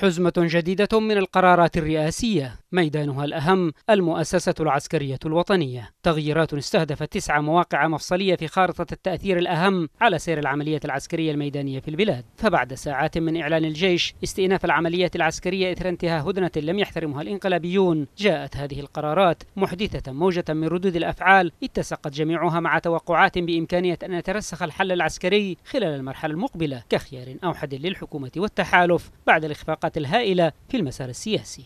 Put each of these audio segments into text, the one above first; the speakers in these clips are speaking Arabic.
حزمة جديدة من القرارات الرئاسية. ميدانها الأهم المؤسسة العسكرية الوطنية. تغييرات استهدفت تسع مواقع مفصلية في خارطة التأثير الأهم على سير العملية العسكرية الميدانية في البلاد. فبعد ساعات من إعلان الجيش استئناف العملية العسكرية إثر انتهاء هدنة لم يحترمها الإنقلابيون. جاءت هذه القرارات محدثة موجة من ردود الأفعال. اتسقت جميعها مع توقعات بإمكانية أن يترسخ الحل العسكري خلال المرحلة المقبلة كخيار أوحد للحكومة والتحالف. بعد الإخفاقات الهائلة في المسار السياسي.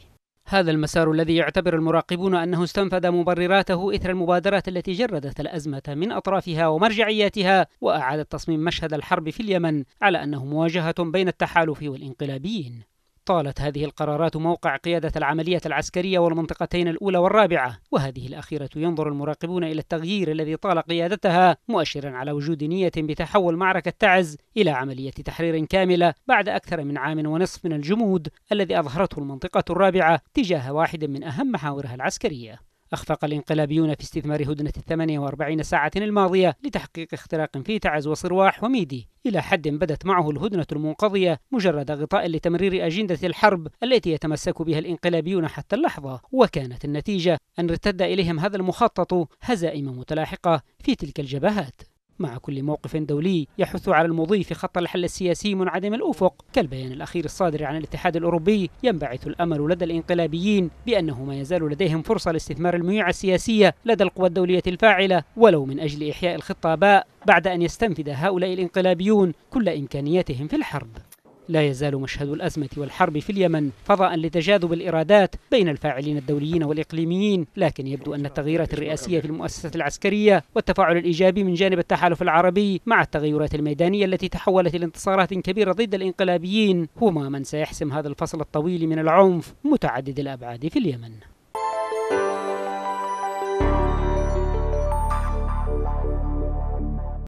هذا المسار الذي يعتبر المراقبون أنه استنفذ مبرراته إثر المبادرات التي جردت الأزمة من أطرافها ومرجعياتها وأعادت تصميم مشهد الحرب في اليمن على أنه مواجهة بين التحالف والإنقلابيين. طالت هذه القرارات موقع قيادة العملية العسكرية والمنطقتين الأولى والرابعة وهذه الأخيرة ينظر المراقبون إلى التغيير الذي طال قيادتها مؤشرا على وجود نية بتحول معركة تعز إلى عملية تحرير كاملة بعد أكثر من عام ونصف من الجمود الذي أظهرته المنطقة الرابعة تجاه واحد من أهم محاورها العسكرية. أخفق الانقلابيون في استثمار هدنة الثمانية وأربعين ساعة الماضية لتحقيق اختراق في تعز وصرواح وميدي. إلى حد بدت معه الهدنة المنقضية مجرد غطاء لتمرير أجندة الحرب التي يتمسك بها الانقلابيون حتى اللحظة. وكانت النتيجة أن ارتد إليهم هذا المخطط هزائم متلاحقة في تلك الجبهات. مع كل موقف دولي يحث على المضي في خط الحل السياسي منعدم الأفق. كالبيان الأخير الصادر عن الاتحاد الأوروبي ينبعث الأمل لدى الانقلابيين بأنه ما يزال لديهم فرصة لاستثمار الميوعه السياسية لدى القوى الدولية الفاعلة ولو من أجل إحياء الخطاباء بعد أن يستنفذ هؤلاء الانقلابيون كل إمكانياتهم في الحرب. لا يزال مشهد الأزمة والحرب في اليمن فضاء لتجاذب الإرادات بين الفاعلين الدوليين والإقليميين لكن يبدو أن التغييرات الرئاسية في المؤسسة العسكرية والتفاعل الإيجابي من جانب التحالف العربي مع التغيرات الميدانية التي تحولت إلى انتصارات كبيرة ضد الإنقلابيين هما من سيحسم هذا الفصل الطويل من العنف متعدد الأبعاد في اليمن.